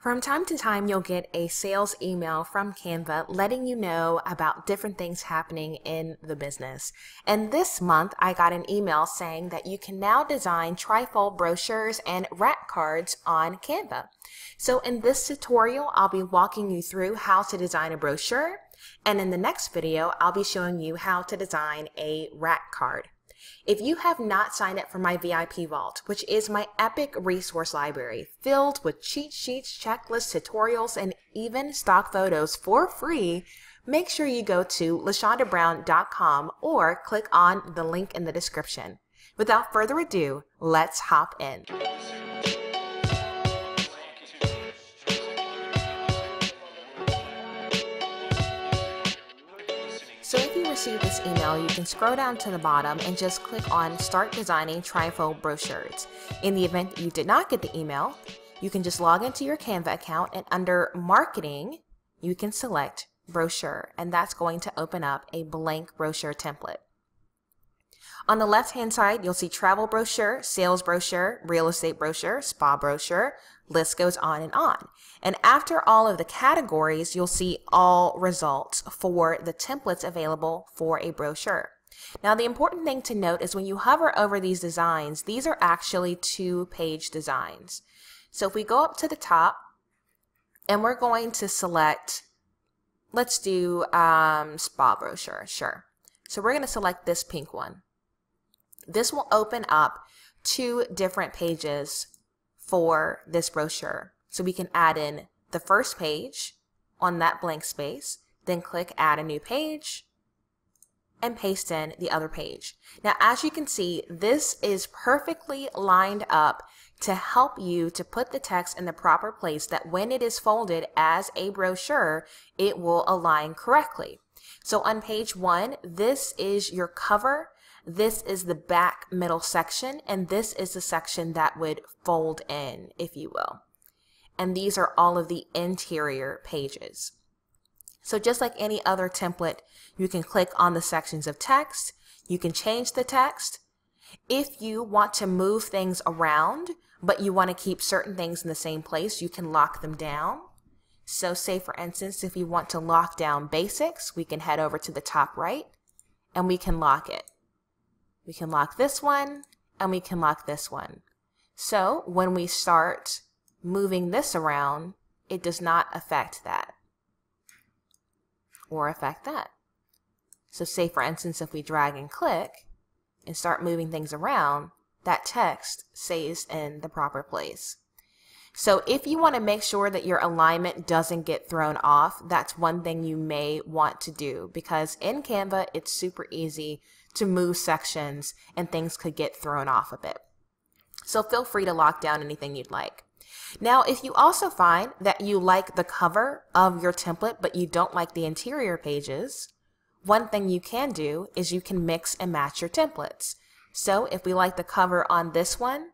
From time to time, you'll get a sales email from Canva letting you know about different things happening in the business. And this month, I got an email saying that you can now design trifold brochures and rack cards on Canva. So in this tutorial, I'll be walking you through how to design a brochure. And in the next video, I'll be showing you how to design a rack card. If you have not signed up for my VIP Vault, which is my epic resource library filled with cheat sheets, checklists, tutorials, and even stock photos for free, make sure you go to lashondabrown.com or click on the link in the description. Without further ado, let's hop in. Receive this email, you can scroll down to the bottom and just click on Start Designing Trifold Brochures. In the event that you did not get the email, you can just log into your Canva account and under Marketing, you can select Brochure, and that's going to open up a blank brochure template. On the left hand side, you'll see travel brochure, sales brochure, real estate brochure, spa brochure, list goes on and on. And after all of the categories, you'll see all results for the templates available for a brochure. Now, the important thing to note is when you hover over these designs, these are actually two page designs. So if we go up to the top and we're going to select, let's do um, spa brochure, sure. So we're going to select this pink one. This will open up two different pages for this brochure. So we can add in the first page on that blank space, then click add a new page and paste in the other page. Now, as you can see, this is perfectly lined up to help you to put the text in the proper place that when it is folded as a brochure, it will align correctly. So on page one, this is your cover this is the back middle section, and this is the section that would fold in, if you will. And these are all of the interior pages. So just like any other template, you can click on the sections of text, you can change the text. If you want to move things around, but you want to keep certain things in the same place, you can lock them down. So say for instance, if you want to lock down basics, we can head over to the top right and we can lock it. We can lock this one and we can lock this one. So when we start moving this around, it does not affect that or affect that. So say for instance, if we drag and click and start moving things around, that text stays in the proper place. So if you want to make sure that your alignment doesn't get thrown off, that's one thing you may want to do because in Canva, it's super easy to move sections and things could get thrown off a bit. So feel free to lock down anything you'd like. Now, if you also find that you like the cover of your template, but you don't like the interior pages, one thing you can do is you can mix and match your templates. So if we like the cover on this one,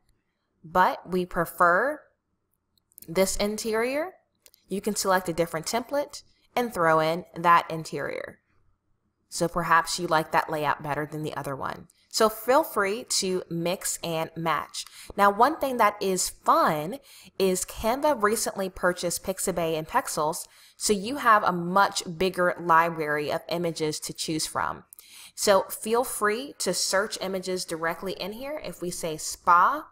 but we prefer this interior, you can select a different template and throw in that interior. So perhaps you like that layout better than the other one. So feel free to mix and match. Now, one thing that is fun is Canva recently purchased Pixabay and Pexels, so you have a much bigger library of images to choose from. So feel free to search images directly in here. If we say spa,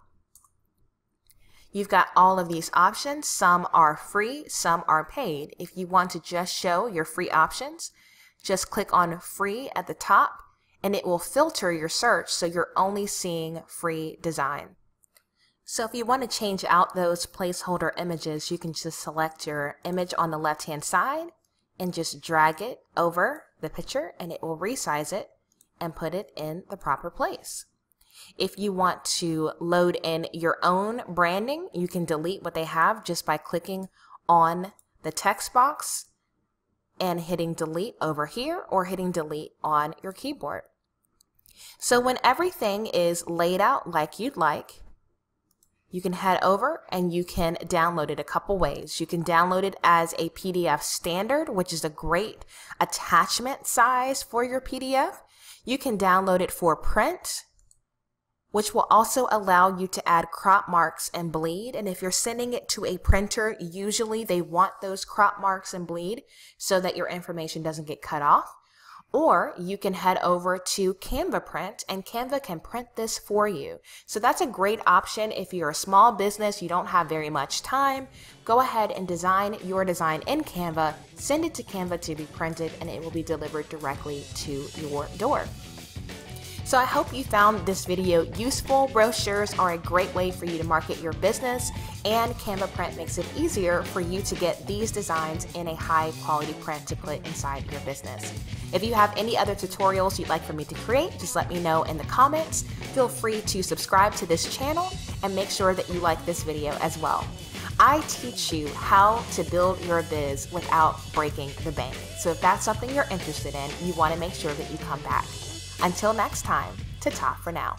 you've got all of these options. Some are free, some are paid. If you want to just show your free options, just click on free at the top and it will filter your search so you're only seeing free design. So if you want to change out those placeholder images, you can just select your image on the left hand side and just drag it over the picture and it will resize it and put it in the proper place. If you want to load in your own branding, you can delete what they have just by clicking on the text box and hitting delete over here or hitting delete on your keyboard. So when everything is laid out like you'd like, you can head over and you can download it a couple ways. You can download it as a PDF standard, which is a great attachment size for your PDF. You can download it for print which will also allow you to add crop marks and bleed. And if you're sending it to a printer, usually they want those crop marks and bleed so that your information doesn't get cut off. Or you can head over to Canva Print and Canva can print this for you. So that's a great option if you're a small business, you don't have very much time. Go ahead and design your design in Canva, send it to Canva to be printed, and it will be delivered directly to your door. So I hope you found this video useful. Brochures are a great way for you to market your business and Canva Print makes it easier for you to get these designs in a high quality print to put inside your business. If you have any other tutorials you'd like for me to create, just let me know in the comments. Feel free to subscribe to this channel and make sure that you like this video as well. I teach you how to build your biz without breaking the bank. So if that's something you're interested in, you want to make sure that you come back. Until next time, ta ta for now.